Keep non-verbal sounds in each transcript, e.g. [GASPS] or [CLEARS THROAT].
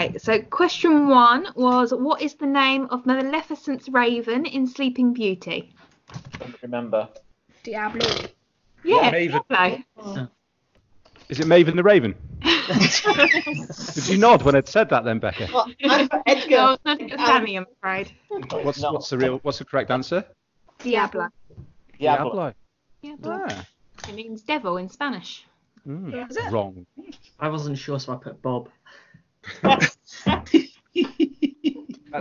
Okay, so question one was what is the name of Maleficent's raven in Sleeping Beauty? Don't remember. Diablo. Yeah, Maven. Diablo. Is it Maven the Raven? [LAUGHS] Did you nod when I'd said that then, Becca? Well, I put Edgar. No, not Danny, I'm afraid. What's No. what's the real what's the correct answer? Diablo. Diablo. Diablo. Ah, It means devil in Spanish. mm, Is it? wrong. I wasn't sure, so I put Bob. That's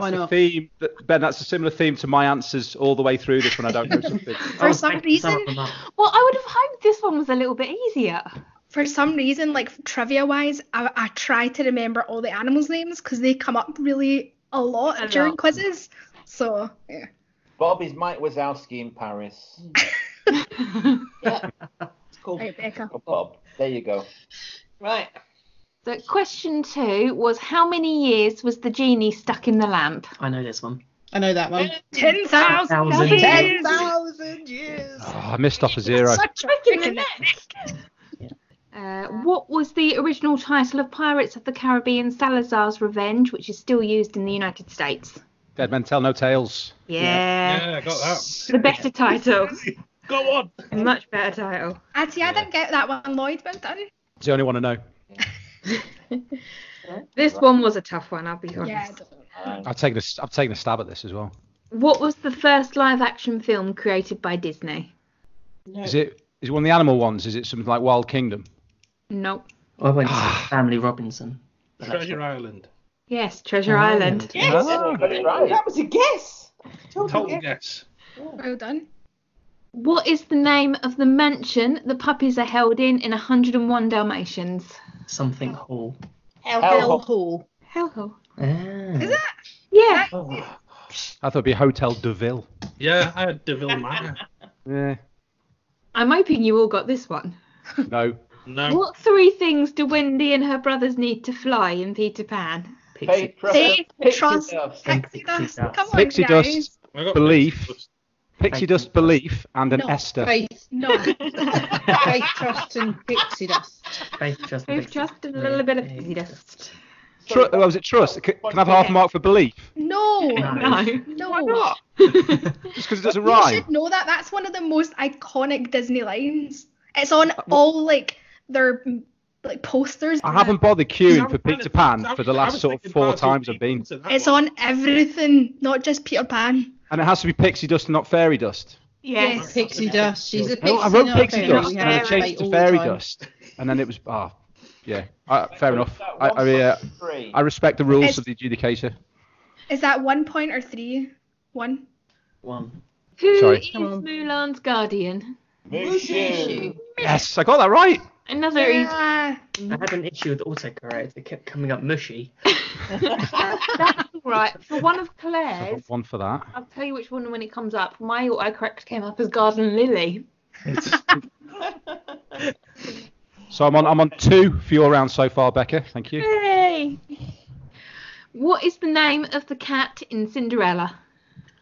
Why the not? theme. That, ben, that's a similar theme to my answers all the way through this when I don't know something. [LAUGHS] Oh, for Oh, some reason. Well, I would have hoped this one was a little bit easier. for some reason, like trivia wise, I, I try to remember all the animals' names because they come up really a lot A during lot. quizzes. So yeah. Bob is Mike Wazowski in Paris. [LAUGHS] [LAUGHS] Yeah. It's cool. Right, Becca. Oh, Bob. There you go. Right. So question two was how many years was the genie stuck in the lamp? I know this one. I know that one. Ten thousand Thousand. years. Ten thousand years. Oh, I missed off a zero. Such a in the neck. Uh, what was the original title of Pirates of the Caribbean Salazar's Revenge, which is still used in the United States? Dead men tell no tales. Yeah. Yeah, I got that. The better title. Go on. Much better title. Actually, I didn't get that one, Lloyd. Well done. It's the only one I know. This one was a tough one, I'll be honest. Yeah. I don't know. I've taken a, I've taken a stab at this as well. What was the first live action film created by Disney? No. Is it is it one of the animal ones? Is it something like Wild Kingdom? Nope. I went to Family Robinson. but that's Treasure Island. Yes, Treasure Oh, Island. Yes. Ah. Got it right. That was a guess. Total Total guess. guess. Well done. What is the name of the mansion the puppies are held in in 101 Dalmatians? Something Hall. Hell, Hell hell Hall. hall. Hellhole. Ah. Is it? Yeah. Oh. I thought it'd be Hotel Deville. Yeah, I had Deville Manor. [LAUGHS] Yeah. I'm hoping you all got this one. No. No. What three things do Wendy and her brothers need to fly in Peter Pan? Pay, Pixie. trust, Say, pixie dust. Pixie Pixie dust. dust. Come on, Pixie guys. dust. I got Belief. Dust. Pixie Faith. Dust Belief and an No. Esther. Faith, No. [LAUGHS] faith, trust, and pixie dust. Faith, trust, and We've Pixie. trusted a little bit of pixie dust. Tru- oh, was it trust? C- Can I have half a mark for belief? no. No. No. No. Why not? [LAUGHS] Just because it doesn't rhyme. You rhyme. should know that. That's one of the most iconic Disney lines. It's on uh, all like their like posters. I haven't bothered queuing for Peter to- Pan for the last sort of four times I've been. into that It's on everything, not just Peter Pan. And it has to be pixie dust and not fairy dust. Yes. Pixie dust. She's a I pixie. Dust. I wrote pixie dust and I changed it to fairy dust. And then it was, ah, yeah. Uh, fair enough. I, one I, uh. I respect the rules It's- of the adjudicator. Is that one point or three? One. One. Who Sorry. is Come on. Mulan's guardian? Mushu. Yes, I got that right. Another easy. Yeah. I had an issue with autocorrect. It kept coming up mushy. [LAUGHS] [LAUGHS] That's all right. For one of Claire's, one for that. I'll tell you which one when it comes up. My autocorrect came up as Garden Lily. [LAUGHS] So I'm on. I'm on two for your round so far, Becca. Thank you. Yay! What is the name of the cat in Cinderella?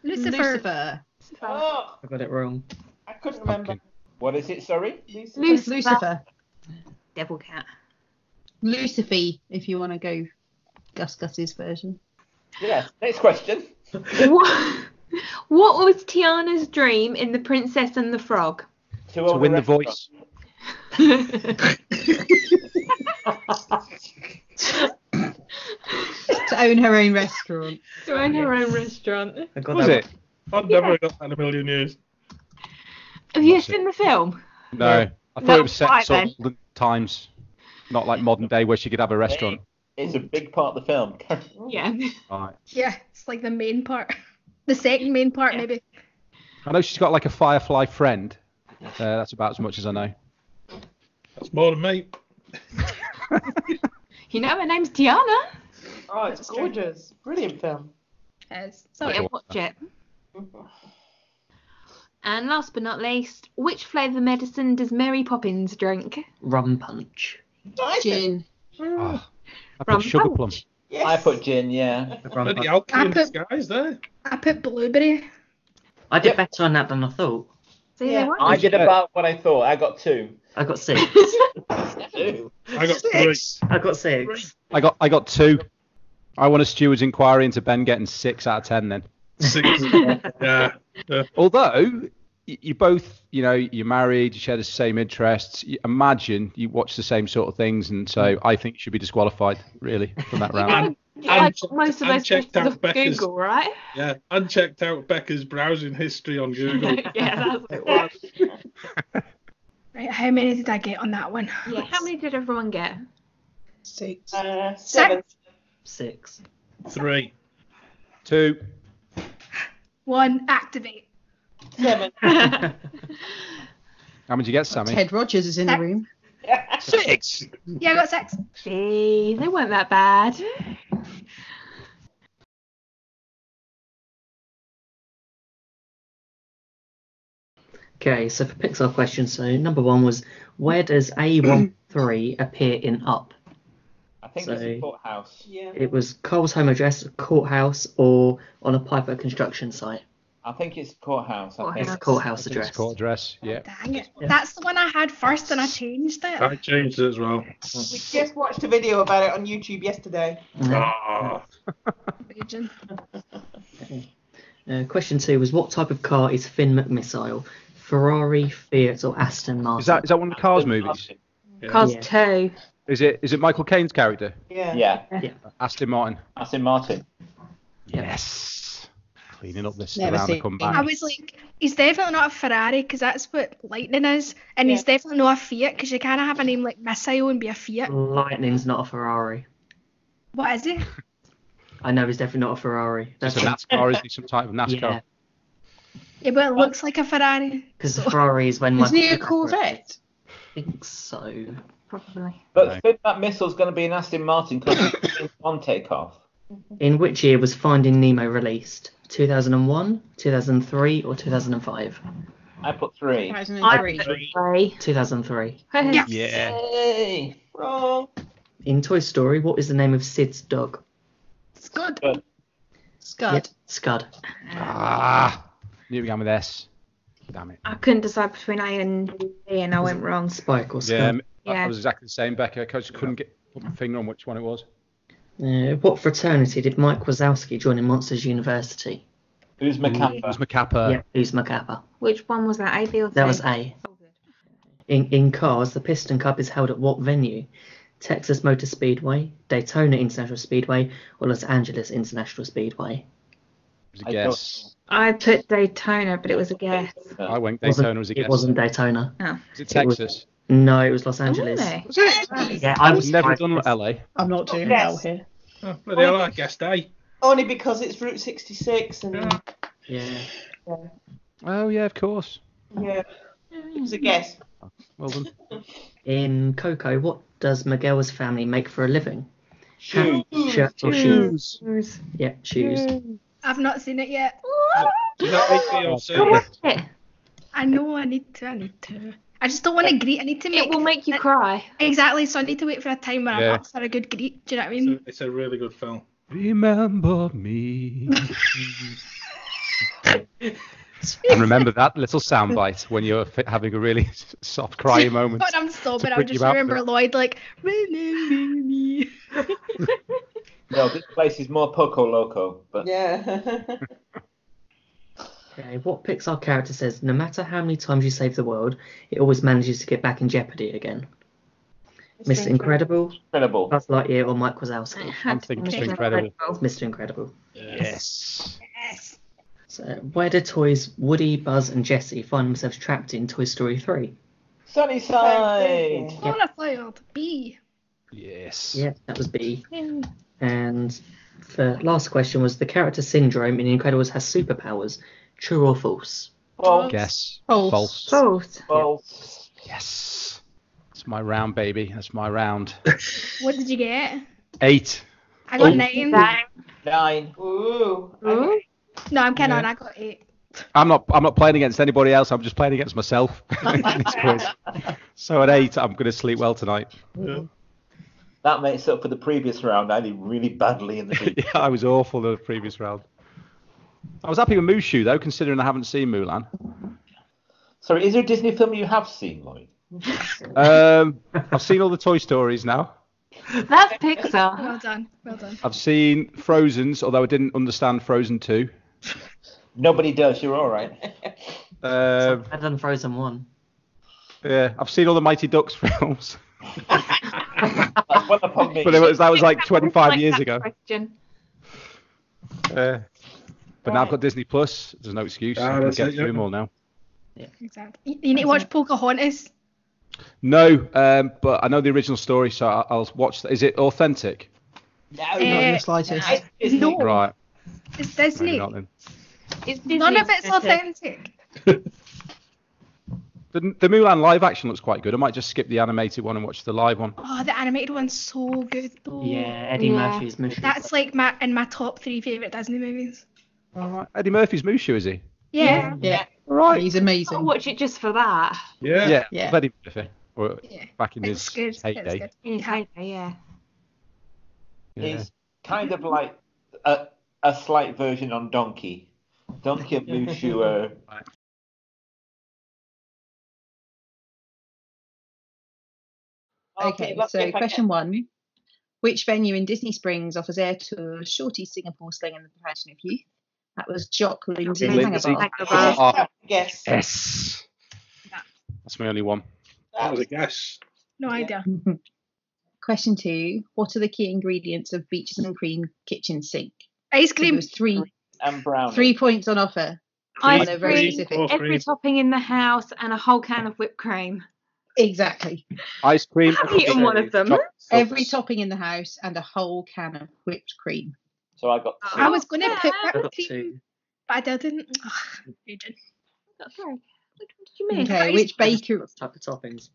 Lucifer. Lucifer. Oh, I got it wrong. I couldn't remember. Pumpkin. What is it, sorry? Lucifer. Lucifer. Lucifer. Devil cat. Lucifer, if you want to go Gus Gus's version. Yeah. Next question. [LAUGHS] what, what was Tiana's dream in The Princess and the Frog? To, To win the voice. [LAUGHS] To own her own restaurant. to own her own restaurant. I got Was it? I've never got that in a million years. Have you What's it? seen the film? No, I thought No, it was set right sort of times, not like modern day where she could have a restaurant. It's a big part of the film. [LAUGHS] Yeah. Right. Yeah, it's like the main part. [LAUGHS] The second main part, Yeah. maybe. I know she's got like a firefly friend. Uh, that's about as much as I know. That's more than me. [LAUGHS] You know her name's Tiana. Oh, it's gorgeous. Brilliant film. Yes. So yeah, watch it. And last but not least, which flavour medicine does Mary Poppins drink? rum punch. Gin. Oh, I put Rum sugar punch. plum. Yes. I put gin, yeah. The Bloody alchemy in I put- disguise eh? there. I put blueberry. I did Yep. better on that than I thought. See, Yeah. they. I did about what I thought. I got two. I got six. [LAUGHS] Two. I got three. I got six. I got I got two. I want a steward's inquiry into Ben getting six out of ten then. Six. [LAUGHS] yeah. yeah. Although y- you both, you know, you're married, you share the same interests. You imagine you watch the same sort of things, and so I think you should be disqualified really from that [LAUGHS] round. And, Yeah, and, like most of and those checked out of Becca's Google, right? yeah, and checked out Becca's browsing history on Google. [LAUGHS] yeah, that's what it [LAUGHS] was. Right, how many did I get on that one? Yeah, how many did everyone get? Six. Uh, seven. Six. Three. Two. One, activate. Seven. [LAUGHS] How many did you get, Sammy? Ted Rogers is in the room. Six. Yeah, I got six. Gee, they weren't that bad. Okay, so for Pixar questions, so number one was where does A13 [CLEARS THROAT] appear in Up? I think So- it's a courthouse. Yeah. It was Carl's home address, courthouse, or on a Piper construction site. I think it's courthouse. I Courthouse. It's think. a courthouse It's address. court address. Yeah. Dang it. Yeah. That's the one I had first and I changed it. I changed it as well. We just watched a video about it on YouTube yesterday. Ah. Raging. Uh, question two was what type of car is Finn McMissile? Ferrari, Fiat, or Aston Martin? Is that is that one of the Cars movies? Yeah. Cars Yeah. two. Is it is it Michael Caine's character? Yeah. Yeah, Aston Martin. Aston Martin. Yes. Cleaning up this Never around seen the come it. I was like, he's definitely not a Ferrari because that's what Lightning is, and he's definitely not a Fiat because you can't have a name like Missile and be a Fiat. Lightning's not a Ferrari. What is it? [LAUGHS] I know he's definitely not a Ferrari. That's a NASCAR, is he some type of [LAUGHS] NASCAR? Yeah, Yeah, but it looks like a Ferrari. because So- Ferrari is when Isn't he a Corvette? I think so. Probably. But Right. Finn that missile's going to be an Aston Martin because [COUGHS] it's on takeoff. In which year was Finding Nemo released? 2001, 2003, or 2005? I put three. 2003. Three. 2003. Yeah. Yeah. Yay! Wrong. In Toy Story, what is the name of Sid's dog? Scud. good. Scud. Yep, Scud. Ah. Knew it began with S. Damn it. I couldn't decide between A and B, and I went wrong. Spike or Yeah, Scud? I- I was exactly the same, Becca. I just couldn't get put my finger on which one it was. Uh, what fraternity did Mike Wazowski join in Monsters University? Who's It was McCappa? Macappa. yeah, who's Macappa? Which one was that? A, B, or C? That was A. In, in cars, the Piston Cup is held at what venue? Texas Motor Speedway, Daytona International Speedway, or Los Angeles International Speedway? It was a I guess. I put Daytona, but it was a guess. I went Daytona was a guess. It wasn't Daytona. Is it it was- Texas? No, it was Los Angeles. Oh, really? Was it? Yeah, I I've was never surprised. done LA. I'm not doing Yes. well here. Oh, bloody hell, I guessed A. Only because it's Route 66 and Yeah. Yeah. Oh yeah, of course. yeah, it was a guess. Well done. In Coco, what does Miguel's family make for a living? Shoes. Shirts or shoes? Shoes. Yeah, shoes. I've not seen it yet. Is that A, B, or C? Go watch it. I know I need to. I need to. I just don't want to greet. I need to make It will make you cry. exactly. So I need to wait for a time when Yeah. I'm up for a good greet. Do you know what I It's mean? a, it's a really good film. Remember me. [LAUGHS] and remember that little soundbite when you're having a really [LAUGHS] soft crying [LAUGHS] moment. But I'm sober. I bring just remember. Lloyd like remember me. No, this place is more Poco Loco. But Yeah. Okay, what Pixar character says, no matter how many times you save the world, it always manages to get back in jeopardy again? Mr. Incredible, incredible. Buzz Lightyear, or Mike Wazowski? I'm thinking Mr. Incredible. Mr. Incredible. Yes. Yes. So, where do toys Woody, Buzz, and Jessie find themselves trapped in Toy Story 3? Sunny side. What a field. B. Yes. Yeah, that was B. And the last question was the character Syndrome in The Incredibles has superpowers. True or false? False. Guess. False. False. Both. False. Yes. It's my round, baby. That's my round. [LAUGHS] What did you get? Eight. I got Oh. nine. Nine. Ooh. Ooh. No, I'm kidding. Yeah. I got eight. I'm not. I'm not playing against anybody else. I'm just playing against myself [LAUGHS] [LAUGHS] in this quiz. So at eight, I'm going to sleep well tonight. That makes up for the previous round. I did really badly in the yeah, I was awful in the previous round. I was happy with Mushu though, considering I haven't seen Mulan. Sorry, is there a Disney film you have seen, Lloyd? [LAUGHS] Um, I've seen all the Toy Stories now. That's Pixar. Well done. Well done. I've seen Frozen's, although I didn't understand Frozen 2. Nobody does. You're all right. [LAUGHS] Um, Better than Frozen One. yeah, I've seen all the Mighty Ducks [LAUGHS] films, That's well upon me. but it was, that was like 25 Like years ago. Question. Uh, but now I've got Disney Plus. There's no excuse. Ah, I can that's get it, through yeah. them all now. Exactly. You, you need to watch Pocahontas. No, um, but I know the original story, so I- I'll watch. That. Is it authentic? No, Not in the slightest. No, Right. it's Disney. not then. It's Disney None of it's authentic. authentic. [LAUGHS] The, the Mulan live action looks quite good. I might just skip the animated one and watch the live one. Oh, the animated one's so good though. Yeah, Eddie Yeah. Murphy's Mushu. That's like my in my top three favorite Disney movies. All right. Eddie Murphy's Mushu, is he? Yeah. Yeah, All right. he's I'll amazing. watch it just for that. Yeah. Yeah, Yeah. Eddie Murphy. Or Yeah. back in It's his good. It's heyday. good. In his heyday, yeah. Yeah. He's kind of like a, a slight version on Donkey. Donkey and Mushu are [LAUGHS] Okay, let's so question can- one. Which venue in Disney Springs offers air tours, Shorty, Singapore, Sling, and the Passion of Youth? That was Jock, Lindsey, Lindsey. Hangar Hangar Bar. Bar. Yes. Yes. That's my only one. That was a guess. No idea. [LAUGHS] Question two. What are the key ingredients of Beaches and Cream kitchen sink? Ice So cream. there was three and brown. three points on offer. Ice they're very cream, specific. Every cream. topping in the house, and a whole can of whipped cream. Exactly. Ice cream. I've eaten one of them. chocolate Every topping in the house and a whole can of whipped cream. So I got two. I was going to put I got whipped cream, two. but I didn't. Ugh, raging. Sorry, which one did you mean? Okay, which bakery got type of toppings.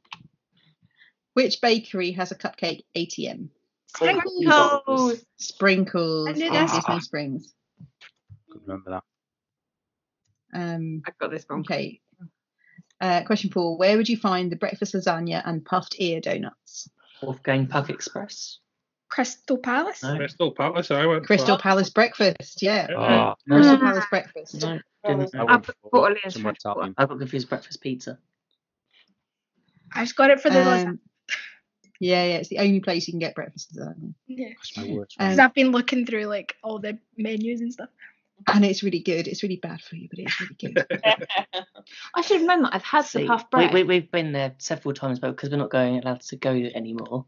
which bakery has a cupcake ATM? Sprinkles. Sprinkles I in knew this. Disney Springs. Couldn't remember that. Um, I got this wrong. okay. Uh, question four. Where would you find the breakfast lasagna and puffed ear donuts? Wolfgang Puck Express. Crystal Palace. No. Crystal Palace. I went. Crystal for. Palace breakfast, yeah. Ah, Crystal Mm. Palace breakfast. No, didn't. I I went put for Portland somewhere transport. Italian. I got confused breakfast pizza. I just got it for the lasagna. Um, yeah, yeah, it's the only place you can get breakfast lasagna. Yeah. That's my worst Um, Because I've been looking through like all the menus and stuff. And it's really good. It's really bad for you, but it's really good. [LAUGHS] I should remember I've had See, the puff we, bread. we, we've been there several times, but because we're not going allowed to go anymore.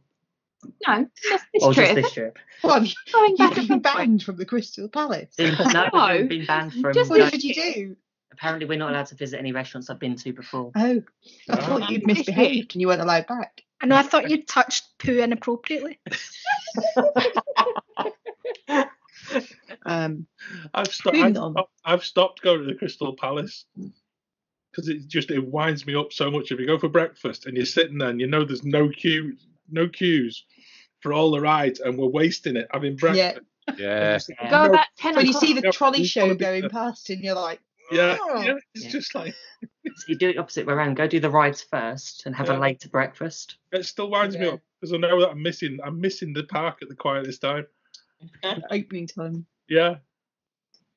No, just this or trip. just this trip. what, have you, Going back you've been banned from the Crystal Palace? Didn't- no, [LAUGHS] No, we've been banned from. just What did you do? Apparently, we're not allowed to visit any restaurants I've been to before. Oh, I thought you'd misbehaved and you weren't allowed back. I know I thought you touched poo inappropriately. [LAUGHS] Um, I've, sto- I've, stopped, I've stopped going to the Crystal Palace because it just it winds me up so much. If you go for breakfast and you're sitting there and you know there's no queue, no queues for all the rides, and we're wasting it having breakfast. Yeah. [LAUGHS] Yeah. Go No, about 10 when you see the trolley we've show going past and you're like, Yeah, Oh. yeah, it's Yeah. just like So you do it opposite way around. Go do the rides first and have Yeah. a later breakfast. it still winds me up because I know that I'm missing I'm missing the park at the quietest time. [LAUGHS] opening time. Yeah,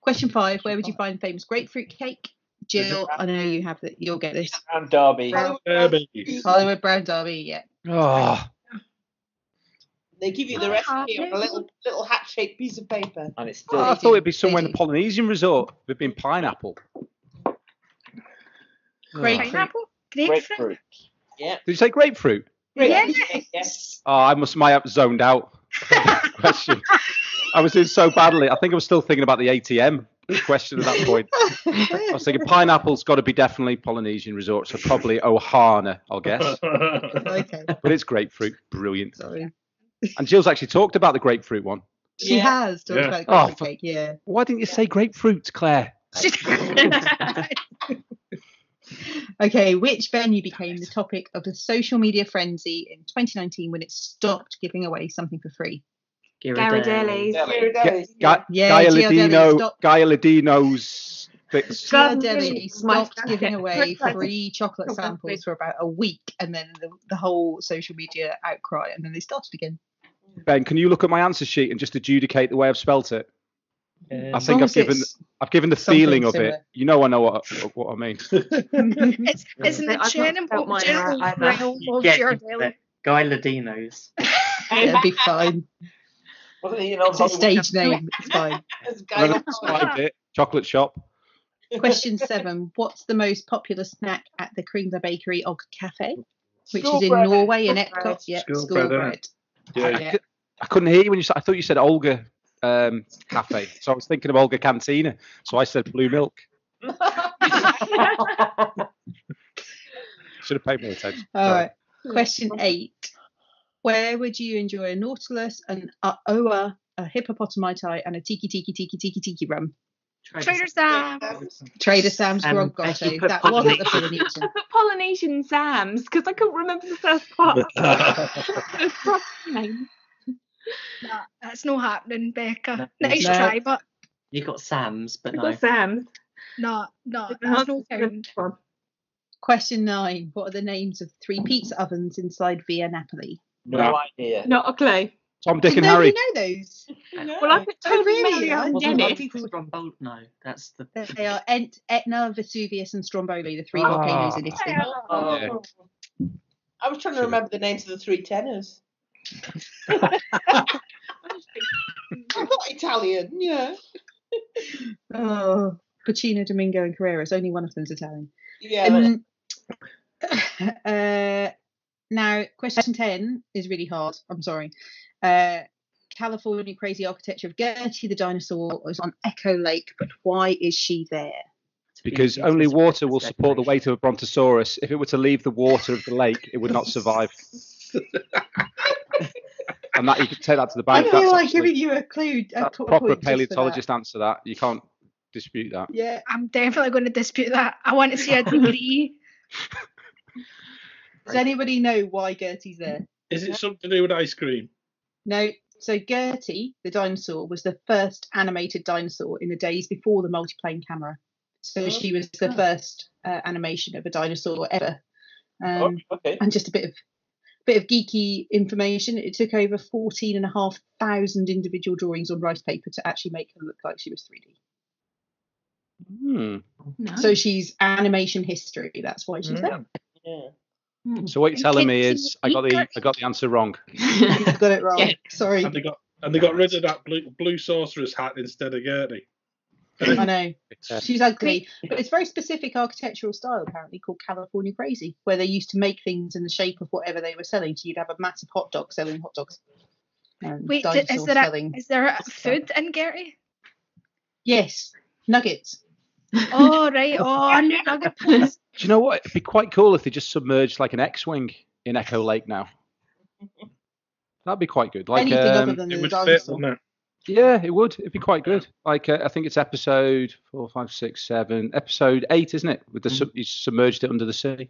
Question five, where would you find famous grapefruit cake? Jill, I know you have that. You'll get this. And Derby. Brown- Derby. Hollywood Brown Derby, yeah. Oh, They give you the Oh, recipe on a little little hat-shaped piece of paper. And it's still I thought it'd be somewhere in the. Polynesian resort. There'd been pineapple. Oh. Grapefruit. Pineapple? Grapefruit? grapefruit. Did you say grapefruit? Yeah. Yes. Oh, I must my have zoned out. [LAUGHS] [LAUGHS] question. I was doing so badly. I think I was still thinking about the ATM question at that point. I was thinking pineapple's got to be definitely Polynesian resort, so probably Ohana, I'll guess. [LAUGHS] okay, But it's grapefruit, brilliant. sorry. And Jill's actually talked about the grapefruit one. She Yeah. has talked Yeah. about Oh, grapefruit for- cake, yeah. Why didn't you say grapefruit, Claire? [LAUGHS] Okay, which venue became the topic of the social media frenzy in 2019 when it stopped giving away something for free? Ghirardelli's. Deli. Deli. Guy, Yeah, Guy GLW, Ladino, stop. Guy Ladino's fix. God, Deli really? My stopped giving away favourite. free chocolate Chocolate samples free. for about a week, and then the, the whole social media outcry, and then they started again. Ben, can you look at my answer sheet and just adjudicate the way I've spelt it? I Um, think I've given I've given the feeling of it. You know, I know what what I mean. [LAUGHS] it's [LAUGHS] it's in I've the not general felt general of your you- Guy Ladino's. [LAUGHS] It'll be fine. Wasn't he an old It's a stage name. It's fine. This guy Remember was- it? Chocolate shop. Question seven. What's the most popular snack at the Kringla Bakery og Cafe? Which is in Schoolbread. Norway and Schoolbread. Epcot. Yeah, Schoolbread, schoolbread. Yeah. Yeah. I couldn't hear you when you said. I thought you said Olga um, Cafe, so I was thinking of Oga Cantina. So I said blue milk. Should have paid more attention. All right. Question eight. Where would you enjoy a nautilus, an uh, oa, a hippopotami, and a tiki tiki tiki tiki tiki rum? Trader Sam's. Trader Sam's Um, Grog Becky That wasn't the Polynesian. Polynesian. I [LAUGHS] put Polynesian Sam's because I couldn't remember the first part. the proper [LAUGHS] name. Nah, that's not happening, Becca. No. Nice No. try, but You got Sam's, but I no. got Sam's. no, no, that's no answer's count. Question nine. What are the names of three pizza ovens inside Via Napoli? no idea. Not a clue. Tom, Dick, Did and Harry. nobody know those? Well, I put Oh, Toby, really? Mario, I and Wasn't Dennis. it called Rombol- No, that's the. They are Ent, Etna, Vesuvius, and Stromboli, the three Ah. volcanoes in Italy. Oh. I was trying to remember the names of the three tenors. [LAUGHS] I'm not Italian, yeah. Oh, Pacino, Domingo, and Carreras. Only one of them's Italian. Yeah, Um, [COUGHS] uh, now, question 10 is really hard. I'm sorry. Uh, California Crazy Architecture of Gertie the dinosaur was on Echo Lake, but why is she there? Because only water will support the weight of a brontosaurus. If it were to leave the water of the lake, it would not survive. and that you could take that to the bank. I feel That's, like actually- giving you a clue. A that's proper point that. paleontologist answer. That you can't dispute that. Yeah. I'm definitely going to dispute that. I want to see a [LAUGHS] degree. Does anybody know why Gertie's there? Is it something to do with ice cream? No. So Gertie, the dinosaur, was the first animated dinosaur in the days before the multiplane camera. So she was the first uh, animation of a dinosaur ever. Um, Oh, okay. and just a bit of bit of geeky information. It took over fourteen and a half thousand individual drawings on rice paper to actually make her look like she was 3D. Hmm. No. So she's animation history. That's why she's there. yeah. Hmm. So what you're telling me is I got the the I got the answer wrong. [LAUGHS] You've got it wrong. Yeah. Sorry. And they got and they got rid of that blue, blue sorcerer's hat instead of Gertie. I know. [LAUGHS] She's ugly, but it's very specific architectural style apparently called California Crazy, where they used to make things in the shape of whatever they were selling. So you'd have a massive hot dog selling hot dogs. Wait, d- is there a, is there a food in Gertie? Yes, nuggets. Oh right. Oh, new [LAUGHS] nugget. Do you know what? It'd be quite cool if they just submerged like an X-wing in Echo Lake now. That'd be quite good. Like Anything other um, than It the would fit, wouldn't it? Yeah, it would. It'd be quite good. Like uh, I think it's episode four, five, six, seven, episode eight, isn't it? With the sub- you submerged it under the sea.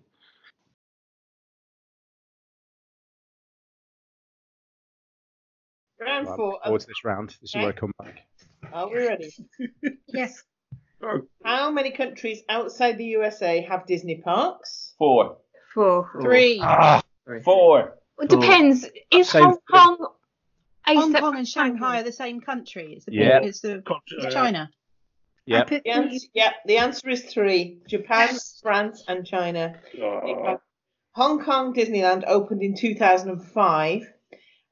Round Well, four. looking forward to this round. This is where I come back. Are we ready? Yes. [LAUGHS] Oh, How many countries outside the USA have Disney parks? Four. Four. Three. Ah, Sorry. Four. It depends. Is Same Hong. Kong a Hong separate Kong and Shanghai country? are the same country. It's the Yeah. it's the con- it's China. I yeah. put The answer, yeah, the answer is three: Japan, Yes. France, and China. oh, Hong Kong Disneyland opened in 2005.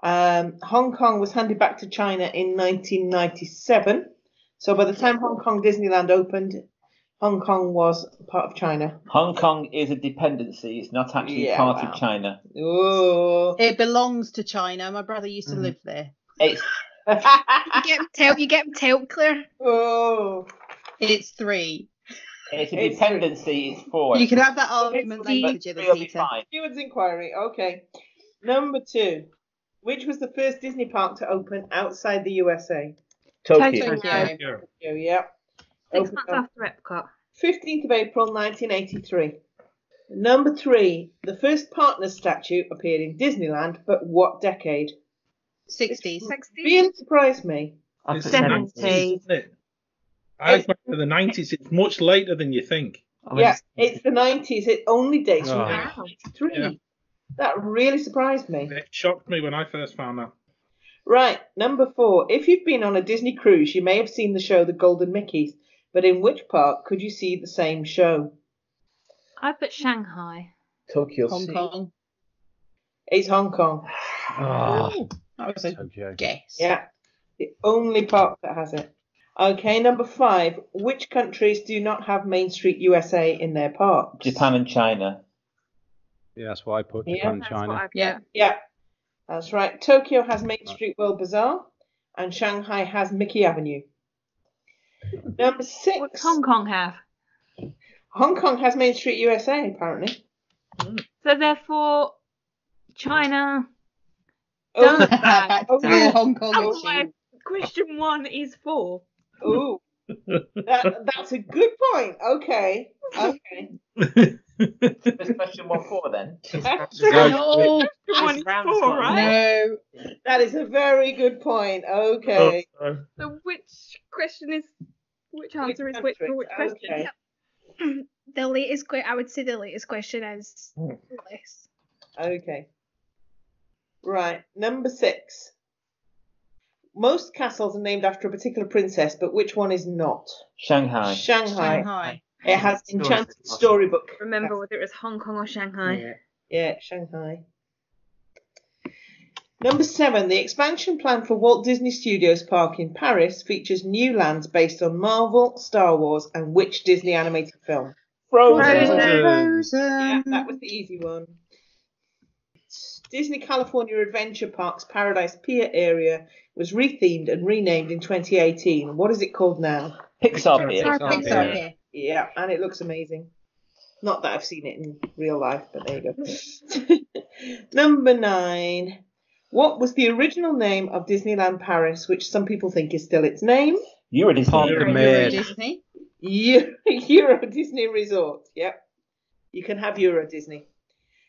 Um, Hong Kong was handed back to China in 1997. So by the time Hong Kong Disneyland opened, Hong Kong was part of China. Hong Kong is a dependency. It's not actually Yeah, part wow. of China. Oh. It belongs to China. My brother used to Mhm. live there. It's You get him tell you get him tell Claire. oh. It's three. it's a It's- dependency. It's four. You can have that argument It's later, You'll be Peter. fine. Steward's inquiry. Okay. Number two. Which was the first Disney park to open outside the USA? Tokyo. Tokyo. yeah. Yeah. Six Opened months on after Epcot. 15th of April 1983. Number three. The first partner statue appeared in Disneyland, but what decade? 60s. Sixty. Really surprised me. I It's put 70s. 90s, isn't it? I went to the 90s. It's much later than you think. I went Yeah, it's the 90s. It only dates from Oh. 1983. Yeah. That really surprised me. It shocked me when I first found out. Right, number four. If you've been on a Disney cruise, you may have seen the show The Golden Mickeys, but in which park could you see the same show? I put Shanghai. Tokyo Hong Sea. Kong. It's Hong Kong. Oh, That was a Tokyo. guess. Yeah, the only park that has it. Okay, number five. Which countries do not have Main Street USA in their parks? Japan and China. Yeah, that's what I put. Yeah, Japan, and That's China. what I've Yeah. Yeah, that's right. Tokyo has Main Street World Bazaar, and Shanghai has Mickey Avenue. Number six. What does Hong Kong have? Hong Kong has Main Street USA, apparently. So therefore, China. Oh, Don't [LAUGHS] have. Oh, More. Hong Kong That's issue. question one is for. Ooh, [LAUGHS] that, that's a good point. Okay, [LAUGHS] okay. What's question one for then? [LAUGHS] [LAUGHS] No, Question one is round for, one. right? no. That is a very good point. Okay. Oh, So which question is which answer is Which which for which question? Okay. [CLEARS THROAT] The latest, que- I would say the latest question is Hmm. less. Okay. Right. Number six. Most castles are named after a particular princess, but which one is not? Shanghai. Shanghai. Shanghai. It has Story- enchanted storybook. Remember whether it was Hong Kong or Shanghai. Yeah. Yeah, Shanghai. Number seven, the expansion plan for Walt Disney Studios Park in Paris features new lands based on Marvel, Star Wars, and which Disney animated film? Frozen. Yeah, Frozen. that was the easy one. Disney California Adventure Park's Paradise Pier area was rethemed and renamed in 2018. What is it called now? Pixar Pier. Pixar Pixar Pier. Yeah, and it looks amazing. Not that I've seen it in real life, but there you go. [LAUGHS] Number nine. What was the original name of Disneyland Paris, which some people think is still its name? Euro Disney. Park Euro Euro Disney. Eu- Euro [LAUGHS] Disney Resort. Yep. You can have Euro Disney.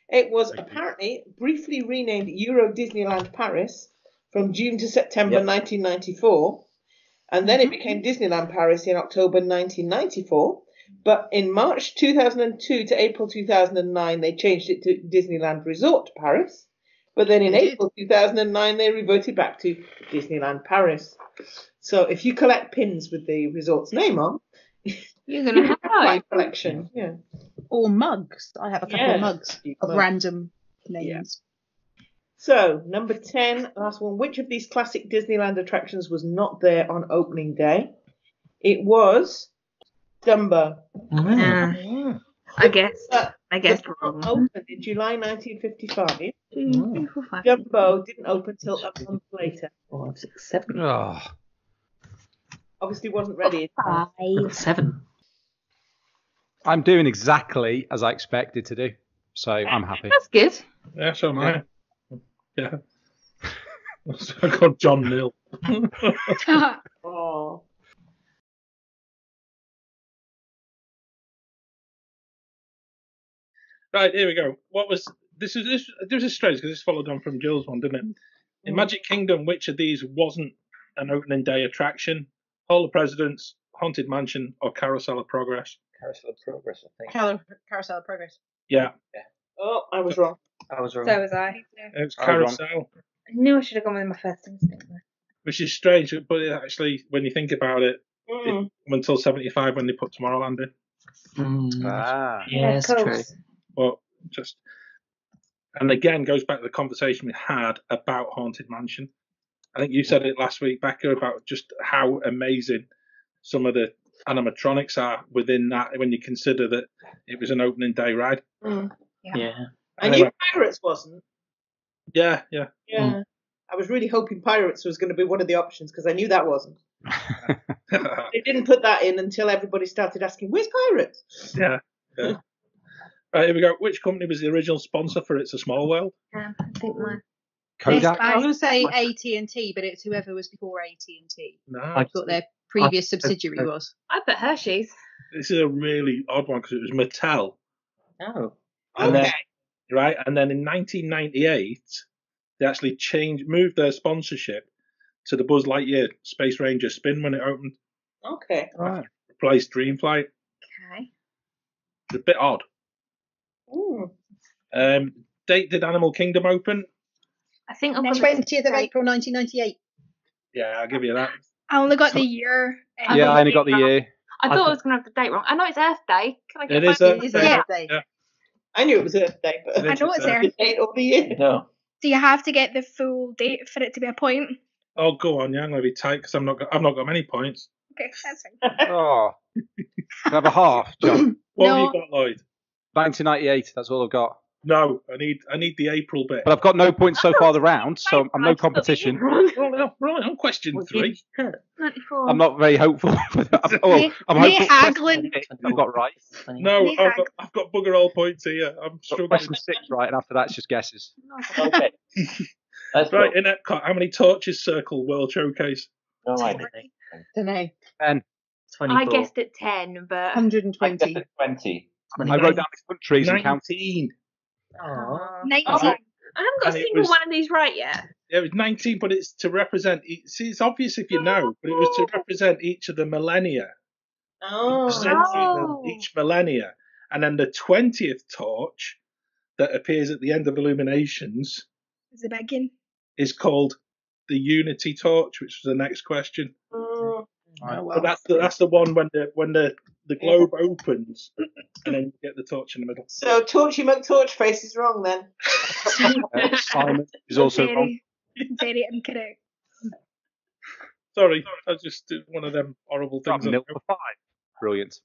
It was apparently briefly renamed Euro Disneyland Paris from June to September Yep. 1994. And then it mm-hmm. became Disneyland Paris in October 1994. But in March 2002 to April 2009, they changed it to Disneyland Resort Paris. But then in They did. April 2009, they reverted back to Disneyland Paris. So if you collect pins with the resort's name on, You're [LAUGHS] gonna have my those. collection. Yeah. Or mugs. I have a couple Yeah. of mugs of Mugs. random names. So, number 10, last one. Which of these classic Disneyland attractions was not there on opening day? It was Dumbo. Mm. Uh, mm. I guess. But I guess the wrong. opened in July 1955. Two, mm. three, four, five. Dumbo didn't open till a month later. Oh, five, six, seven. Oh, Obviously, wasn't ready. Five. Seven. I'm doing exactly as I expected to do, so I'm happy. That's good. yeah, so am I. Yeah. [LAUGHS] I got John Mill. [LAUGHS] Oh. Right, here we go. What was this? Is this? This is strange because this followed on from Jill's one, didn't it? In mm. Magic Kingdom, which of these wasn't an opening day attraction? Hall of Presidents, Haunted Mansion, or Carousel of Progress? Carousel of Progress, I think. Car- Carousel of Progress. Yeah, Oh, I was wrong. I was wrong. So was I. it's I was Carousel, I knew I should have gone with my first instinct. which is strange, but it actually, when you think about it, Mm. until '75 when they put Tomorrowland in. Mm, Ah, yeah, it's of true. course. But just, and again goes back to the conversation we had about Haunted Mansion. I think you said it last week, Becca, about just how amazing some of the animatronics are within that when you consider that it was an opening day ride. Mm. Yeah. I Anyway. knew Pirates wasn't. Yeah, yeah. Yeah. I was really hoping Pirates was going to be one of the options because I knew that wasn't. [LAUGHS] They didn't put that in until everybody started asking, "Where's Pirates?" yeah. yeah. [LAUGHS] Right, here we go. Which company was the original sponsor for It's a Small World? Um, I think my Kodak. I was going to say AT and T, but it's whoever was before AT and T. No. I- What their previous subsidiary was. I put Hershey's. This is a really odd one because it was Mattel, Oh. And then- Okay. Right? And then in 1998, they actually changed, moved their sponsorship to the Buzz Lightyear Space Ranger spin when it opened, Okay. Right. replaced Dreamflight. Okay. It's a bit odd. Mm. Um, date did Animal Kingdom open? I think I've the- 20th of April 1998. Yeah, I'll give you that. I only got the year. Yeah, I only got the year. I thought I was going to have the date wrong. I know it's Earth Day. Can I get It Earth It is Day. a Yeah. birthday. Yeah. I knew it was Earth Day, but I know it's there. the date or the year. No. Do you have to get the full date for it to be a point? Oh, go on, yeah, I'm gonna be tight because I'm not. Got, I've not got many points. Okay, that's fine. [LAUGHS] Oh, can I have a half, John. What No. have you got, Lloyd? 1998. That's all I've got. No, I need. I need the April bit. But I've got no points so far the round, so I'm no competition. [LAUGHS] Right, right, on question three. 94. I'm not very hopeful. [LAUGHS] Oh, [LAUGHS] for that. oh, I'm me hopeful. haggling. I've got right. No, I've got, I've got bugger all points here. I'm Got struggling. question six right, and after that, it's just guesses. Okay. Let's Right, go. in Epcot, how many torches circle World Showcase? All right. Don't know. And I guessed at 10, but. 120. 20. I wrote down the countries and counted. 19. Oh. I haven't got And a single was- one of these right yet. Yeah, it was 19, but it's to represent. it- See, it's obvious if you know, but it was to represent each of the millennia. Oh. century, Oh. each millennia. And then the 20th torch that appears at the end of Illuminations Is it begging? is called the Unity Torch, which was the next question. Mm. Oh, But that's the that's the one when the when the the globe opens and then you get the torch in the middle. So Torchy McTorchface is wrong then. Uh, [LAUGHS] [LAUGHS] Simon is also very, wrong. very incorrect. Sorry, I just did one of them horrible things. I for five. Brilliant.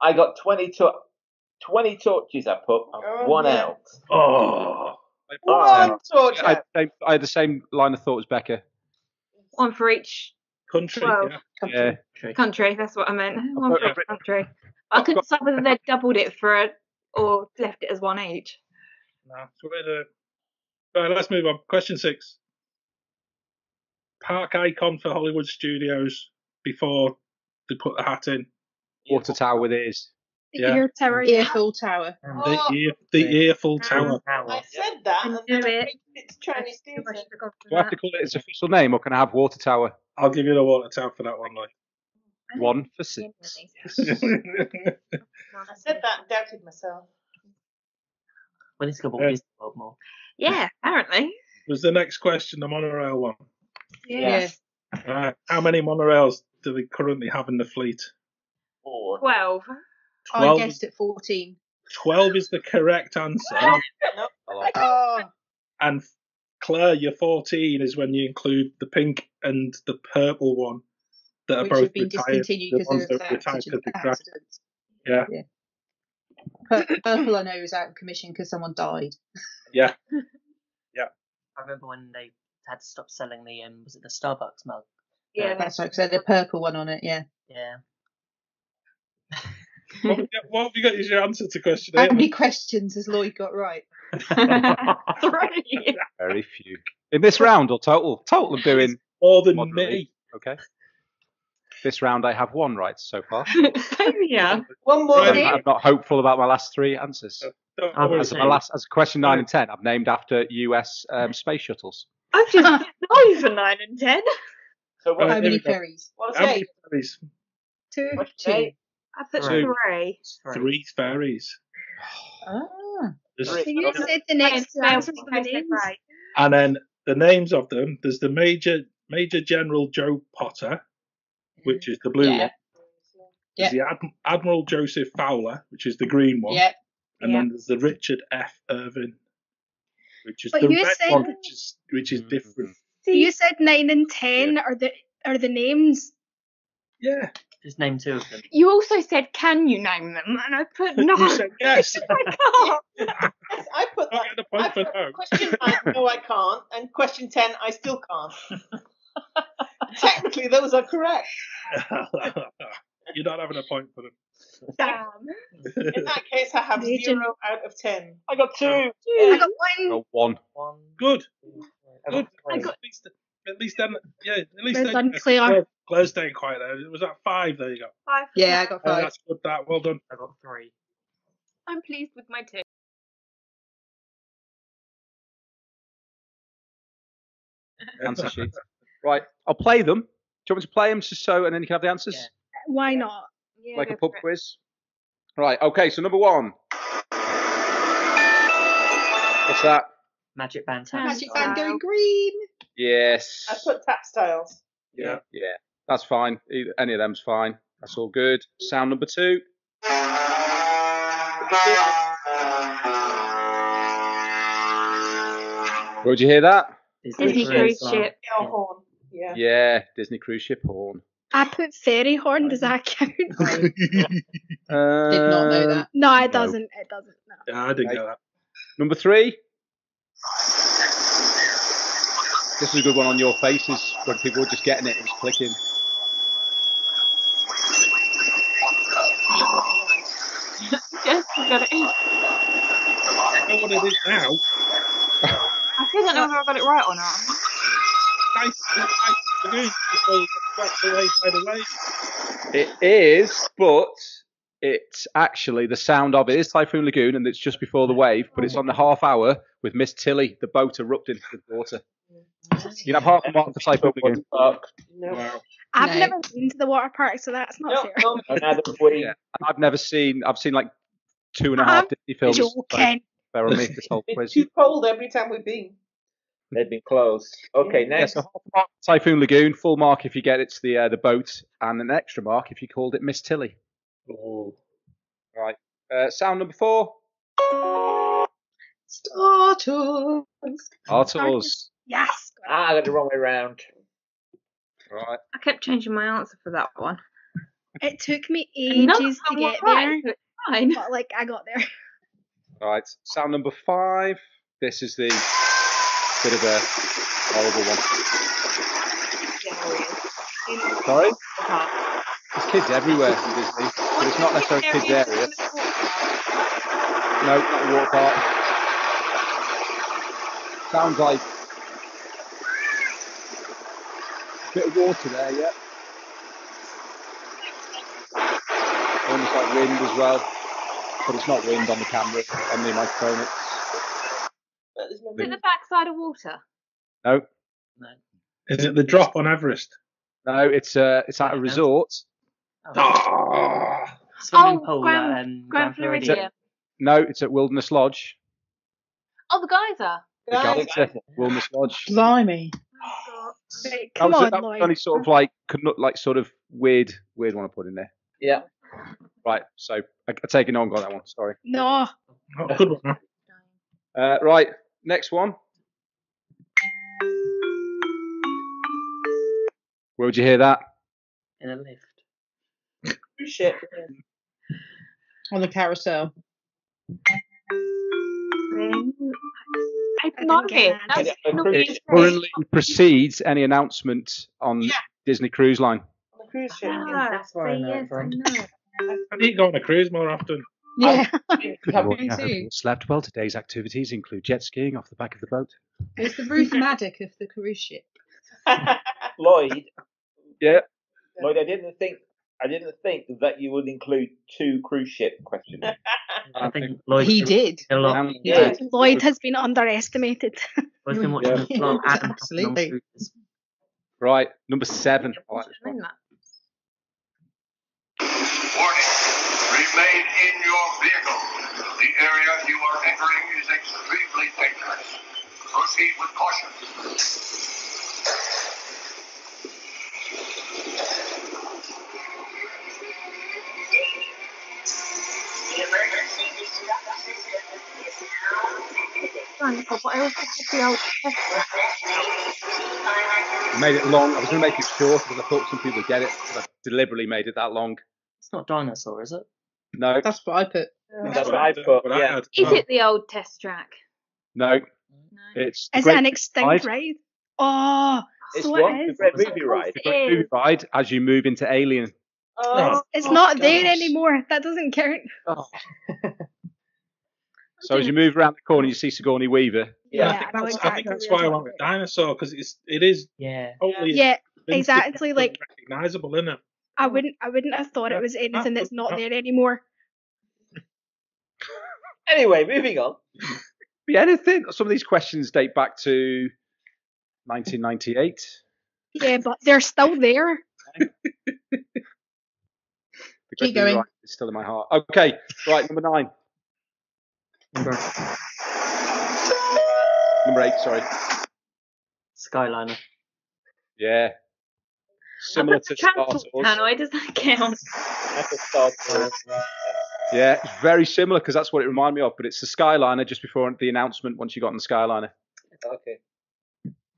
I got 20, to- 20 torches I put, and Oh, one yeah. out. Oh, One torch I. I, I had the same line of thought as Becca. One for each country. Twelve. Yeah. Yeah. country, that's what I meant. One for each country. I couldn't decide whether they'd doubled it for a, or left it as one each. No, so we're the- Right, let's move on. Question six. Park icon for Hollywood studios before they put the hat in. Water tower with ears. The Yeah. ear tower. yeah. Earful Tower. The, Oh. ear, the Earful Tower. I said that, I and then I it. it's Chinese I theatre. should have Do I have to call it its official name, or can I have water tower? I'll give you the water tower for that one, like. One for six. Genuinely. [LAUGHS] I said that and doubted myself. We need to go Yeah. Disney World more. Yeah, apparently. Was the next question the monorail one? Yes. Right. How many monorails do they currently have in the fleet? Four. 12. I guessed at 14. 12 is the correct answer. [LAUGHS] [LAUGHS] Oh, And Claire, your 14 is when you include the pink and the purple one that are which both have been retired. discontinued The because ones of that retired accident, because they crashed. accidents. Yeah. Purple, I know, is out of commission because someone died. [LAUGHS] Yeah. Yeah. I remember when they had to stop selling the um, was it the Starbucks mug? Yeah, That's right, so the purple one on it, yeah. Yeah. What, have you got- what have you got as your answer to question How eight? many questions has Lloyd got right? [LAUGHS] [LAUGHS] Three. Very few. In this round or total? Total I'm doing More than moderately. me. Okay. This round I have one right so far. [LAUGHS] yeah. One more. I'm. I'm not hopeful about my last three answers. Don't I'm worry. As my last, as question nine and ten, I've named after US um, space shuttles. I've just no for 9 and 10. So what, How many ferries? What's How many ferries? Two. what's Two. eight? I put Three. three. Three ferries. Ah, There's- So you said the next two Failed answers in were case right. And then the names of them. There's the Major Major General Joe Potter, which is the blue Yeah. one. There's the Ad- Admiral Joseph Fowler, which is the green one. yeah. And Yeah. then there's the Richard F. Irvin, which is But the red said- one, which is which is different. So you said nine and ten are the are the names. Yeah. Just name two of them. You also said, can you name them? And I put [LAUGHS] no. You said yes. [LAUGHS] I can't. Yes, I put I'll that. get a I point for put no. question nine, [LAUGHS] no, I can't, and question ten, I still can't. Technically, those are correct. You're not having a point for them. Damn. In that case, I have Region. zero out of ten. I got two. I got one. Well, one. One. Good. I Good. got three. At least, then, yeah. At least Well then, done, Claire. Claire- Claire's staying quiet there. Was that five? There you go. Five. Yeah, I got Oh, five. that's good. That well done. I got three. I'm pleased with my two. [LAUGHS] Answer sheet. [LAUGHS] Right, I'll play them. Do you want me to play them just so, and then you can have the answers? Yeah. Why not? Yeah, like a pub it. quiz. Right. Okay. So number one. What's that? Magic Band. Magic Magic Band. Band going green. Yes. I put textiles. Yeah. Yeah. That's fine. Either, any of them's fine. That's all good. Sound number two. Well, did you hear that? Disney cruise ship. horn. Yeah. yeah, Disney cruise ship horn. I put fairy horn. Does that count? [LAUGHS] Did not know um, that. No, it doesn't. It doesn't. No. Yeah, I didn't know that. Number three. This is a good one on your faces when people were just getting it and just clicking. [LAUGHS] Yes, I got it. I know what it is now. I still don't know whether I got it right or not. Nice, nice afternoon before you get swept away by the waves. It is, but it's actually the sound of it is Typhoon Lagoon and it's just before the wave, but it's on the half hour with Miss Tilly, the boat erupting with water. You can have half a mark for Typhoon Lagoon. Park. No. Wow. I've No. never been to the water park, so that's not No, fair. no, neither have we. Yeah. I've never seen, I've seen like two and a half I'm Disney films. so Joking. Fair on me, this whole It's quiz. too cold every time we've been. They've been closed. Okay, Yeah, next. so mark Typhoon Lagoon, full mark if you get it's the uh, the boat, and an extra mark if you called it Miss Tilly. Oh. Right. Uh, sound number four. Startles. Arturs. Yes. Ah, I got the wrong way round. Right. I kept changing my answer for that one. It took me ages to them were get right, there, so it's fine. but like I got there. Right. Sound number five. This is the bit of a horrible one. Sorry? There's kids everywhere in Disney, but it's not necessarily a kids area. No, not a water park. Sounds like a bit of water there, yeah. Almost like wind as well, but it's not wind on the camera, on the microphone. It's, But there's no Is it the backside of water? no, No. Is it the drop on Everest? no, it's uh, it's at a resort. Ah, Swimming Oh, pool Grand- at um, Grand Floridian. Floridian. No, it's at Wilderness Lodge. Oh, the geyser. The Guys, Geyser, Wilderness Lodge. Blimey. Wait, That come was, on, that was only sort of like could not like sort of weird weird one I put in there. Yeah. Right, so I, I take it no one got that one. Sorry. No. good one. Uh, right, next one. Where would you hear that? In a lift. [LAUGHS] cruise ship. On the carousel. I I didn't it. That's Yeah, not It currently precedes any announcement on Yeah. Disney Cruise Line. On the cruise ship. Ah, That's where I know it yes, I from. know. I need to go on a cruise more often. [LAUGHS] Yeah. Good morning, I hope too. you all slept well. Today's activities include jet skiing off the back of the boat. It's the Ruth Madoc of the cruise ship. [LAUGHS] Lloyd. Yeah. Lloyd, I didn't think I didn't think that you would include two cruise ship questions. [LAUGHS] I think Lloyd He did. a lot. Um, Yeah. Lloyd has been underestimated. [LAUGHS] Lloyd's been watching Yeah. a lot. Adam [LAUGHS] Absolutely. cruises. Right, number seven. Like this one. Remember Warning. Remain in your vehicle. The area you are entering is extremely dangerous. Proceed with caution. That. But I also had the old Tesla. I made it long. I was going to make it short because I thought some people would get it. But I deliberately made it that long. It's not dinosaur, is it? No, That's what I put. That's what I put. But I Yeah. had- Is oh, it the old test track? no, No. it's Is it an extinct Ride. ride? Oh, It's so what? it The. Great Movie course Ride. it great movie ride as you move into Alien. Oh, It's oh, not there anymore. That doesn't count. Oh. [LAUGHS] So as you move around the corner, you see Sigourney Weaver. Yeah, I Yeah, think I know that's, I think that's why I you're went with dinosaur because it's it is Yeah. totally Yeah, exactly, like- recognizable, isn't it? I wouldn't. I wouldn't have thought it was anything that's not there anymore. [LAUGHS] Anyway, moving on. Yeah, anything. Some of these questions date back to 1998. Yeah, but they're still there. [LAUGHS] The Keep going. Ride is still in my heart. Okay, right, number nine. Number Number eight, sorry. Skyliner. Yeah. Similar to Star Wars. Tannoy, does that count? Star Wars. Yeah, it's very similar because that's what it reminded me of. But it's the Skyliner just before the announcement once you got on the Skyliner. Okay.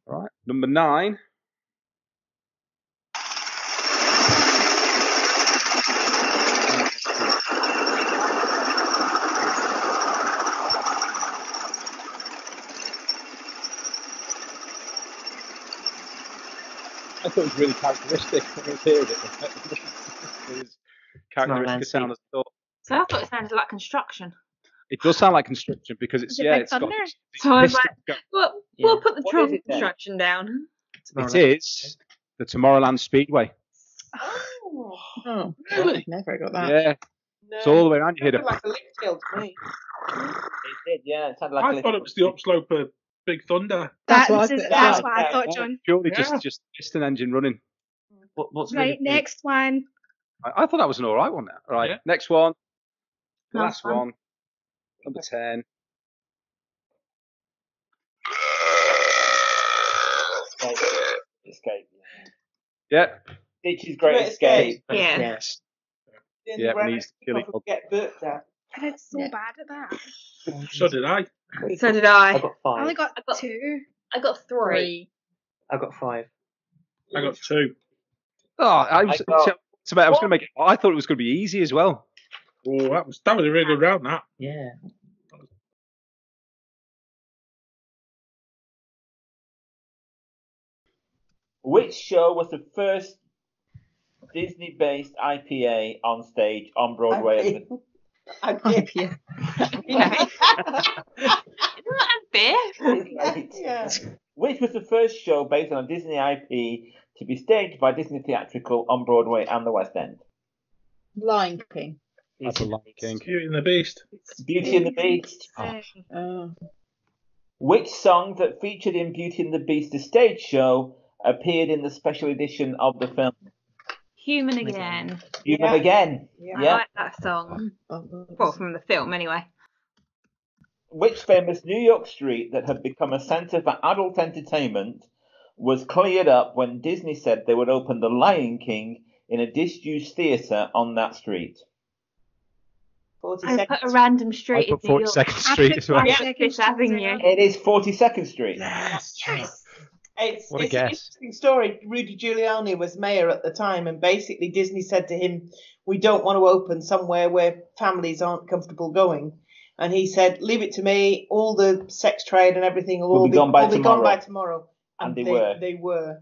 All right. Number nine. I thought it was really characteristic when I was hearing it. it was characteristic sound as thought. So I thought it sounded like construction. It does sound like construction because it's it yeah, Big it's got. So I was like, well, Yeah. we'll put the What wrong is construction down. It is the Tomorrowland Speedway. Oh, Oh, Really? never got that. Yeah, no. it's all the way around. You hear Sounded the like a lift hill to me. It did, yeah. It sounded like a I lift- thought it was the upslope of Big Thunder. That's That's, what I is- thought. that's Yeah. what I thought, Yeah. John. purely Yeah. just just piston engine running. What, what's Right, gonna be- next one. I, I thought that was an all right one. That right. Yeah. Next one. The Last last one. one. Number ten. Escape. [LAUGHS] Yeah. Stitch's Great, Great Escape. Escape. Yeah. Yes. Then Yeah, the when red he's killing people get burped at. I did so Yeah. bad at that. So did I. So did I I. got I five. only got I got- two. I got three. I got five. I got two. Oh, I was. I got- so- so I was going to make it. I thought it was going to be easy as well. Oh, that was that was a really good round. That. Yeah. Which show was the first Disney-based IPA on stage on Broadway? I did. Oh, yeah. Isn't that unfair? Right. yeah. Which was the first show based on a Disney IP to be staged by Disney Theatrical on Broadway and the West End? Lion King. That's a Lion King. Beauty and the Beast. Beauty and the Beast. Oh. Which song that featured in Beauty and the Beast, the stage show, appeared in the special edition of the film? Human again. Human Yeah. Again. Yeah. I like that song. Well, from the film anyway. Which famous New York street that had become a center for adult entertainment was cleared up when Disney said they would open The Lion King in a disused theater on that street? 40 I put a random street in put 42nd Street as well. five Yeah, seconds Fifth to Avenue. It is 42nd Street. Yes. Yes. It's, What a it's guess. an interesting story. Rudy Giuliani was mayor at the time, and basically Disney said to him, "We don't want to open somewhere where families aren't comfortable going." And he said, "Leave it to me. All the sex trade and everything will, Will all be gone by all be tomorrow." gone by tomorrow." And they they were. They were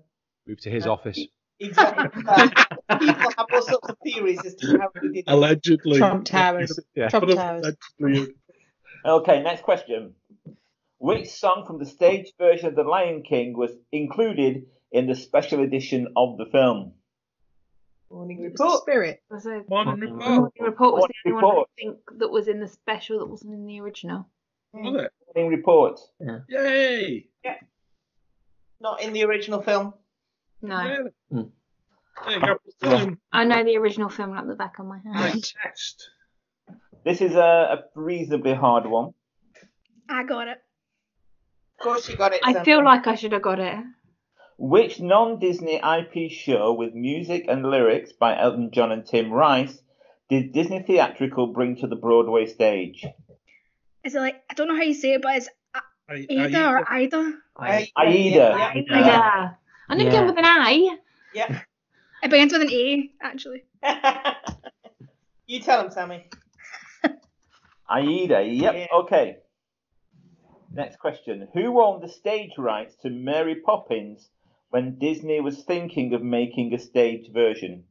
Move to his Yeah. office. exactly. People have all sorts of theories as to how he did it. Allegedly. Trump Towers. [LAUGHS] Yeah. Trump Towers. allegedly. Okay, next question. Which song from the stage version of The Lion King was included in the special edition of the film? Morning It's the report. spirit. Was a Morning the report. Morning Report was Morning the only one I Report. think that was in the special that wasn't in the original. Was it? Morning Report. Yay! Not in the original film. No, Really? Hmm. There you go. Still I know the original film like the back of my in hand. my test. This is a, a reasonably hard one. I got it. Of course, you got it. I Sam. feel like I should have got it. Which non-Disney IP show with music and lyrics by Elton John and Tim Rice did Disney Theatrical bring to the Broadway stage? Is it like I don't know how you say it, but it's I, Ada or Ida? I, I- Aida. Yeah, Yeah. yeah, I knew it Yeah. began with an I. yeah. It begins with an A, actually. [LAUGHS] you tell him, Sammy. [LAUGHS] Aida. Yep. Yeah. Okay. Next question. Who owned the stage rights to Mary Poppins when Disney was thinking of making a stage version?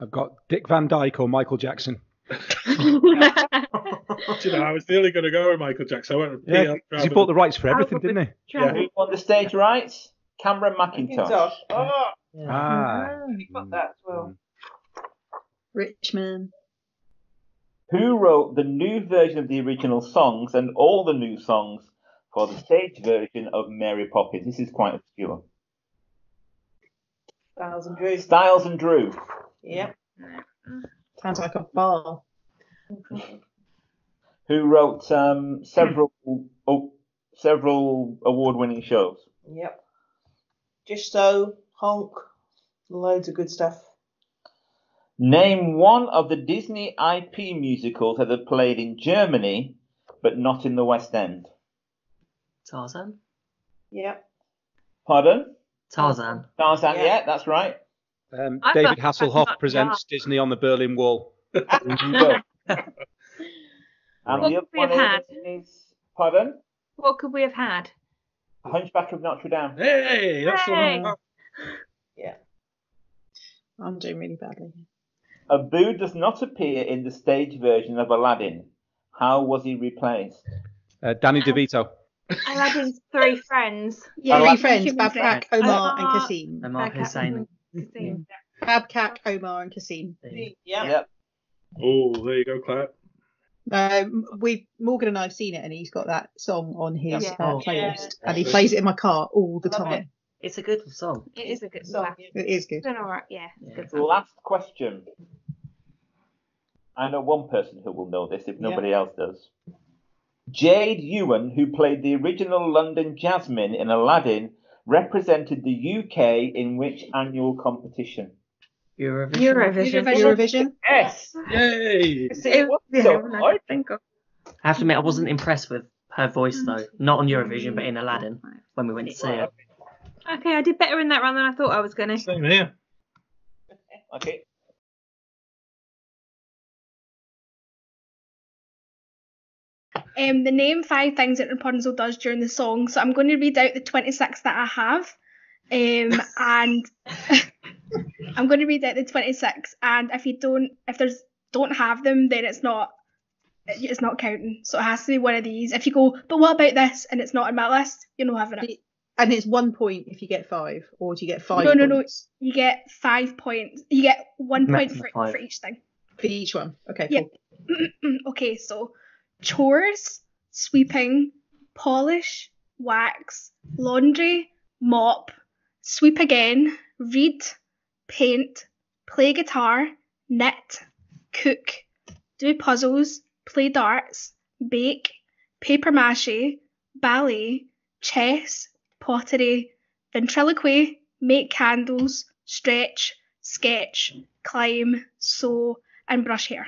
I've got Dick Van Dyke or Michael Jackson. [LAUGHS] Do you know, I was nearly going to go with Michael Jackson. I went with Yeah, PL 'cause he bought the rights for everything, didn't he? Yeah. Who won the stage rights? Cameron Mackintosh. Mackintosh. Oh, Ah. you got that as well. Richmond. Who wrote the new version of the original songs and all the new songs for the stage version of Mary Poppins? This is quite obscure. Thousand Drew. Stiles and Drewe. Yep. Sounds like a bar. [LAUGHS] Who wrote um, several oh, several award-winning shows? Yep. Just so, honk, loads of good stuff. Name one of the Disney IP musicals that have played in Germany but not in the West End. Tarzan. Yeah. Pardon? Tarzan. Tarzan, Yeah. yeah, that's right. Um, David thought- Hasselhoff I thought- presents Disney on the Berlin Wall. [LAUGHS] And What could we have had? is, pardon? What could we have had? Hunchback of Notre Dame. Hey, that's the Hey. one. I'm doing really badly. Abu does not appear in the stage version of Aladdin. How was he replaced? Uh, Danny DeVito. Aladdin's three friends. Yeah, three like- friends, Human Babkak, friends. Omar, and Omar. Kassim. Omar Okay. Hussein. Christine. Babkak, Omar, and Kassim. Yeah. Yep. Oh, there you go, Claire. Um, we Morgan and I have seen it, and he's got that song on his Yeah. uh, Oh. playlist, Yeah. and he plays it in my car all the Love time. It's a good song. It is a good song. It is good. It's alright, yeah. It's good last question. I know one person who will know this if nobody else does. Jade Ewen, who played the original London Jasmine in Aladdin, represented the UK in which annual competition? Eurovision. Eurovision. Eurovision. Yes. Yay! It was Yeah, so I hard to think of. I have to admit, I wasn't impressed with her voice though. Not on Eurovision, but in Aladdin when we went to see it. Okay, I did better in that round than I thought I was going to. Same here. Okay. Um, the name five things that Rapunzel does during the song. So I'm going to read out the 26 that I have. Um, [LAUGHS] and [LAUGHS] I'm going to read out the 26. And if you don't, if there's don't have them, then it's not, it's not counting. So it has to be one of these. If you go, but what about this? And it's not in my list, you're not having it. And it's one point if you get five, or do you get five No, no, no. points You get five points. You get one point for, for each thing. for each one? Okay, Yeah. cool. [CLEARS THROAT] okay, so chores, sweeping, polish, wax, laundry, mop, sweep again, read, paint, play guitar, knit, cook, do puzzles, play darts, bake, paper mache, ballet, chess, pottery, ventriloquy, make candles, stretch, sketch, climb, sew, and brush hair.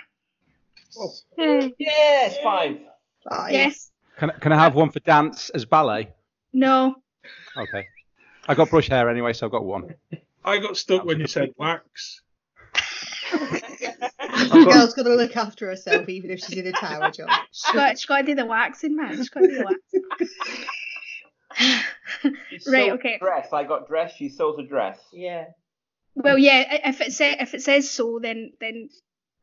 Yay. Yes, five. Five. Yes. Can, can I have one for dance as ballet? No. Okay. I got brush hair anyway, so I've got one. I got stuck when you said [LAUGHS] wax. The girl's got to look after herself, even if she's in a tower job. She got, she got to do the waxing, man. She's got to do the waxing. Right, sews okay. Dress. I got dress. She sews a dress. Yeah. Well, yeah. If it says if it says so, then then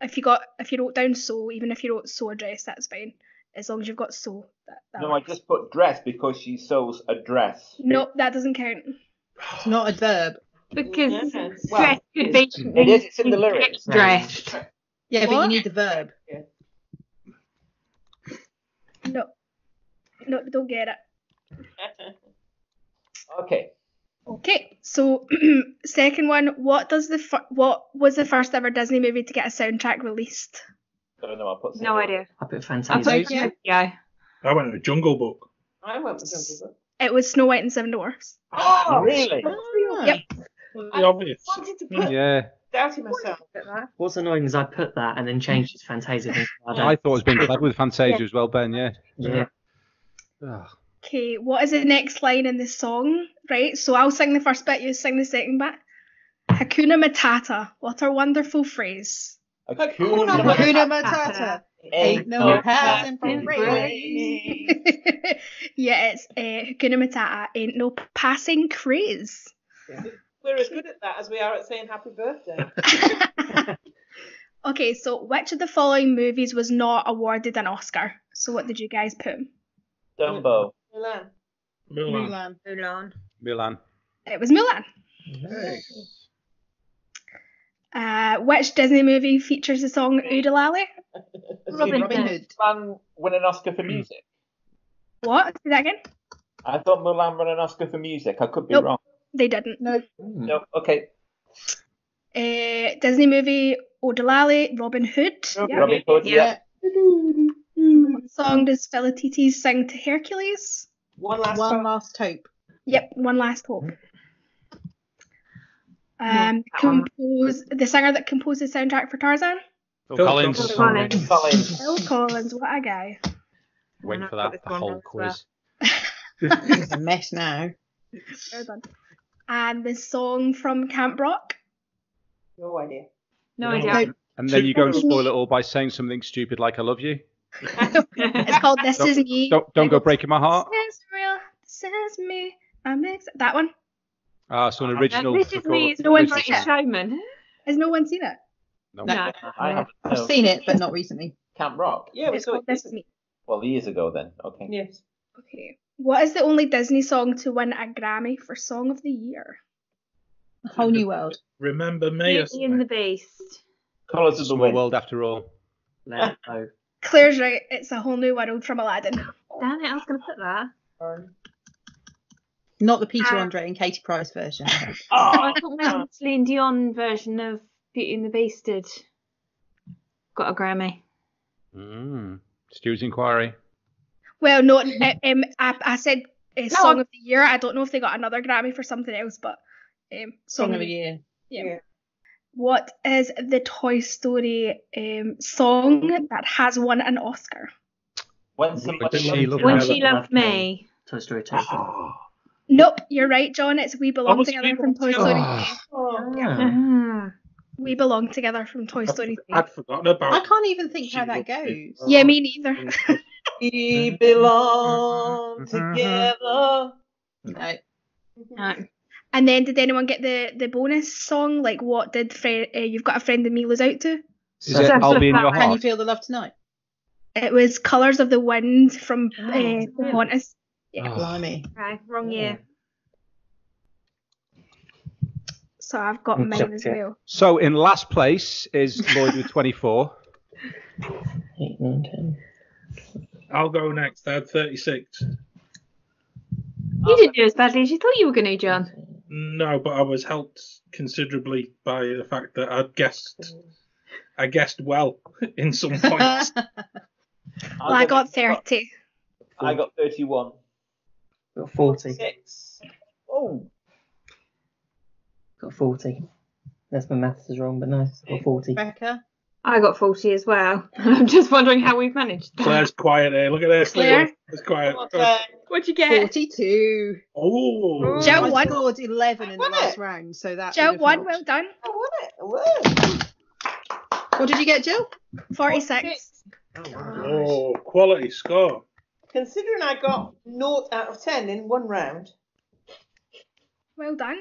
if you got if you wrote down so, even if you wrote so address, that's fine. As long as you've got so. That, that No, I just put dress because she sews a dress. No, that doesn't count. It's not a verb. Because Yeah. dress Well, could be. It is. It's in the lyrics. Dressed. Yeah, but you need the verb. No. No, don't get it. Okay. Okay, so [CLEARS THROAT] second one, what does the fir- what was the first ever Disney movie to get a soundtrack released? I don't know. I put No idea. I put I Fantasia. put yeah. yeah. I went to Jungle Book. I went with Jungle Book. It was Snow White and Seven Dwarfs. Oh, really? Ah. Yep. The obvious. wanted to put Yeah. doubting myself. What's annoying is I put that and then changed it to Fantasia. I [LAUGHS] I thought it was being clever with Fantasia as well, Ben. Yeah. yeah. Ugh. Okay, what is the next line in the song? Right, so I'll sing the first bit, you sing the second bit. Hakuna Matata, what a wonderful phrase. Hakuna Hakuna Matata. Matata. Ain't Ain't no passing for passing [LAUGHS] yeah, it's uh, Hakuna Matata, ain't no passing craze. We're as good at that as we are at saying happy birthday. [LAUGHS] okay, so which of the following movies was not awarded an Oscar? So what did you guys put? Dumbo. Mulan. Mulan. Milan. Mulan. Milan. It was Mulan. Hey. Uh, which Disney movie features the song Oo-De-Lally? Robin Robin Hood. Hood. Mulan win an Oscar for music. What? Say that again? I thought Mulan won an Oscar for music. I could be Nope. wrong. They didn't. No. No. Okay. Uh, Disney movie Oo-De-Lally, Robin Hood. Yep. Robin Hood. Yeah. Yeah. What song does Philoctetes sing to Hercules? One last One time. last hope. Yep, One Last Hope. Um, compose the singer that composed the soundtrack for Tarzan. Phil Phil Collins. Collins. Collins. Phil Collins, what a guy. Waiting I've for got that this the whole down well. quiz. [LAUGHS] It's a mess now. Well done. And the song from Camp Rock. No idea. No No. idea. No, And then you go and spoil it all by saying something stupid like "I love you." It's called This Don't- Is Me. Don't don't go breaking my heart. This is real. This is me. I'm ex- that one. Ah, so an Uh, original. this is me. It's No one the seen it. showman. Has no one seen it? No. No. No. I haven't. I've no. seen it, but not recently. Camp Rock. Yeah, we It's saw called. This Is Me. Well, years ago then. Okay. Yes. Okay. What is the only Disney song to win a Grammy for Song of the Year? A whole new world. Remember me? Beauty and the? Beast. Colours of the Wind. world after all. Let it go. Claire's right. It's a whole new world from Aladdin. Damn it, I was going to put that. Not the Peter Ah. Andre and Katie Price version. [LAUGHS] I thought maybe the Celine Dion version of Beauty and the Beast had got a Grammy. Mm. Stu's inquiry. Well, no, uh, um, I, I said uh, No. Song of the Year. I don't know if they got another Grammy for something else, but um, Song of the Year. Yeah. Yeah. What is the Toy Story um, song that has won an Oscar? When When somebody she loves loved. When me. she loved me. Toy Story 2. [GASPS] Nope, you're right, John. It's We Belong was Together from Toy Story Together. 3. Oh, Ah. Ah. [LAUGHS] We Belong Together from Toy Story 3. I'd forgotten about. I can't even think how that looked it. goes. Yeah, me neither. [LAUGHS] we belong [LAUGHS] together. No. No. And then, did anyone get the the bonus song? Like, what did Fre- uh, You've Got a Friend in Me lose out to? Is So- it I'll be in your Flowers. Can you feel the love tonight? It was Colours of the Wind from uh, Oh, Pocahontas. Yeah. Oh. Blimey. Okay, wrong year. So I've got mine check, as check. well. So in last place is Lloyd with 24. [LAUGHS] 8, 9, 10. I'll go next. I had 36. You didn't do as badly as you thought you were going to, John. No, but I was helped considerably by the fact that I'd guessed. I guessed well [LAUGHS] in some [LAUGHS] points. Well, I got 30. I got 31. Got 40. Six. Oh. Got 40. That's my maths is wrong, but no. Got 40. Becca. I got 40 as well. [LAUGHS] I'm just wondering how we've managed that. Claire's quiet here. Look at this. Claire? It's quiet. Okay. What'd you get? 42. Oh. Joe I won. scored 11 in the last it? round, so that. Joe won. helped. Well done. I won it. Woo. What did you get, Joe? 46. Oh, quality score. Considering I got naught out of ten in one round. Well done.